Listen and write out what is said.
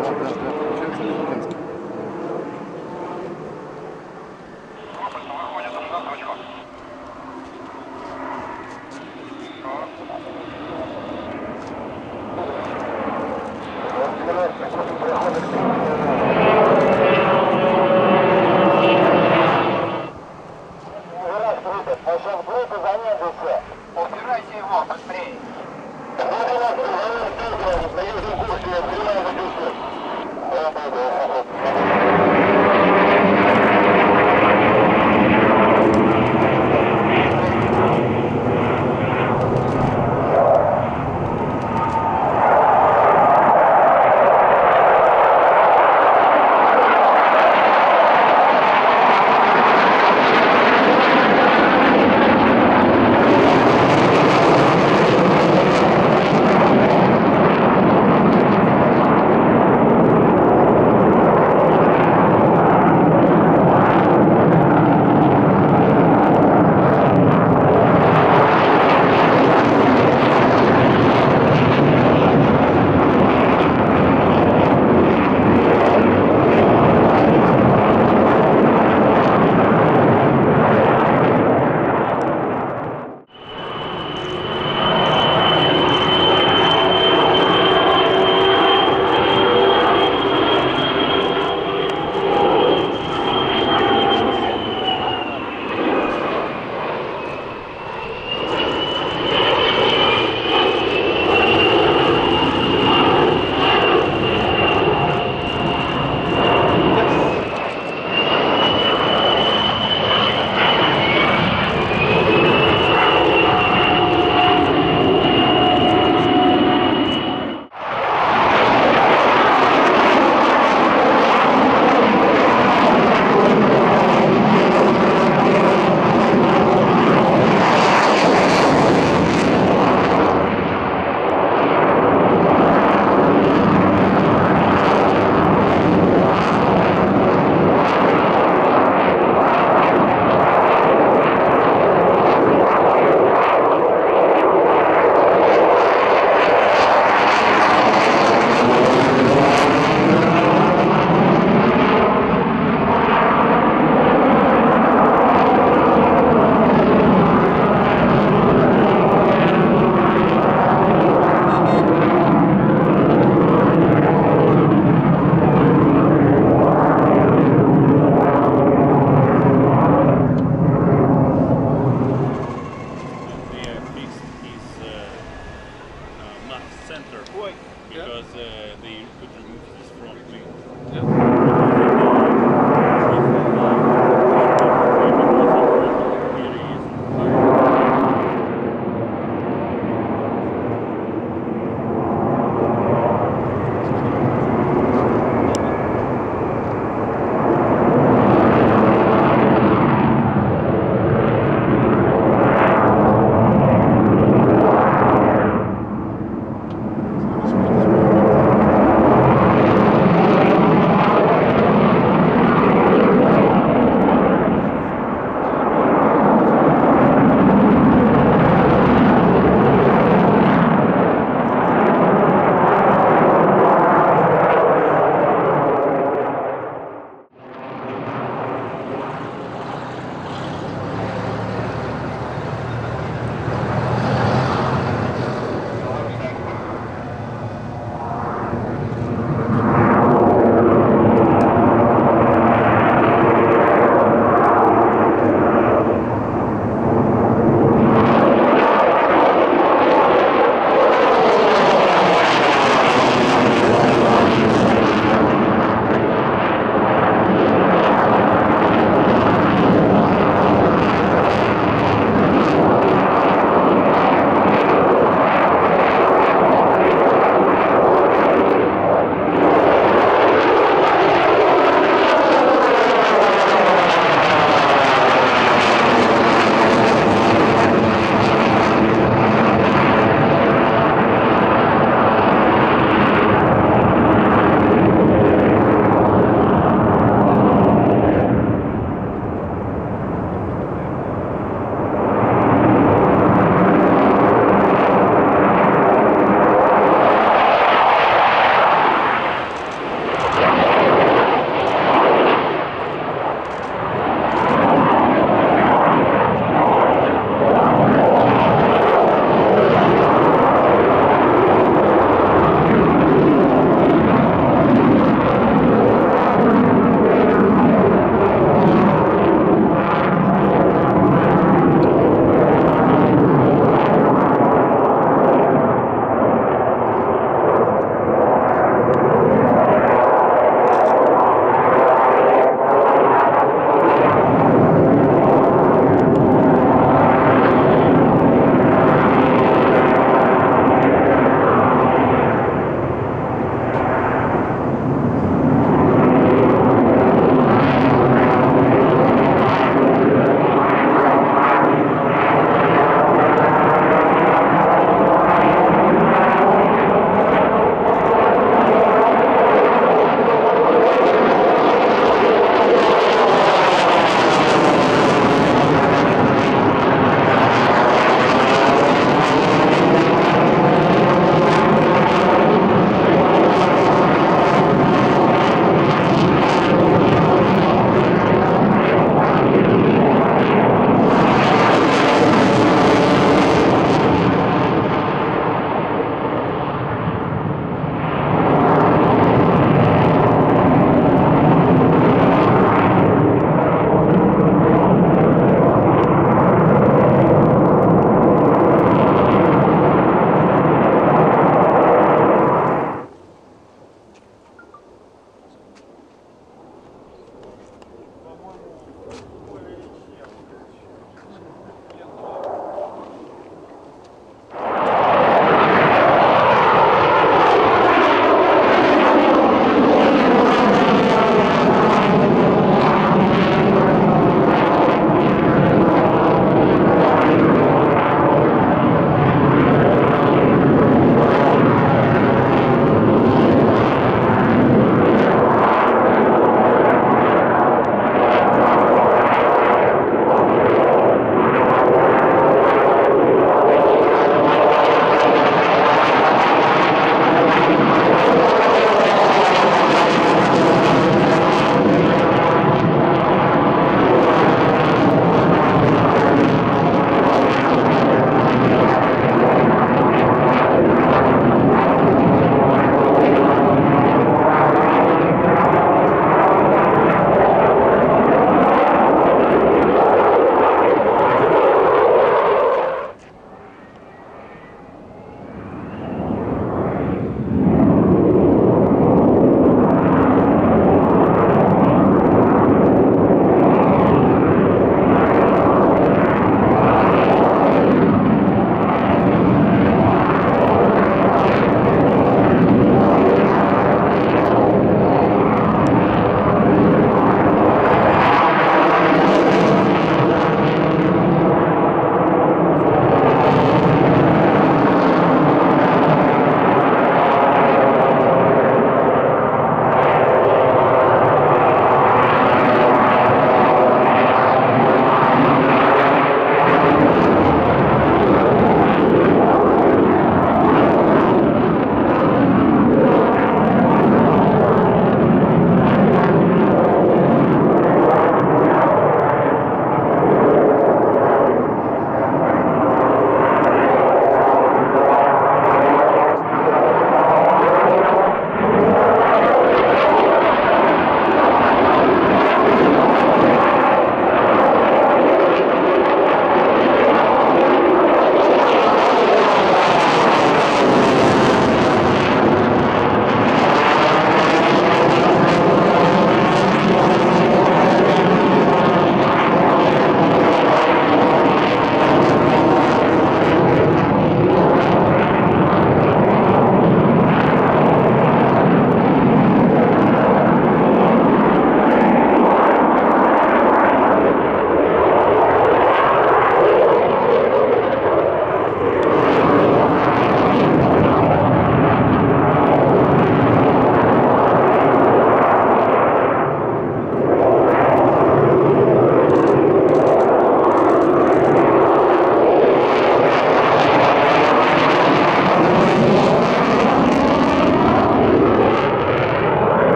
Получается, because uh, they could remove this from me. Yeah.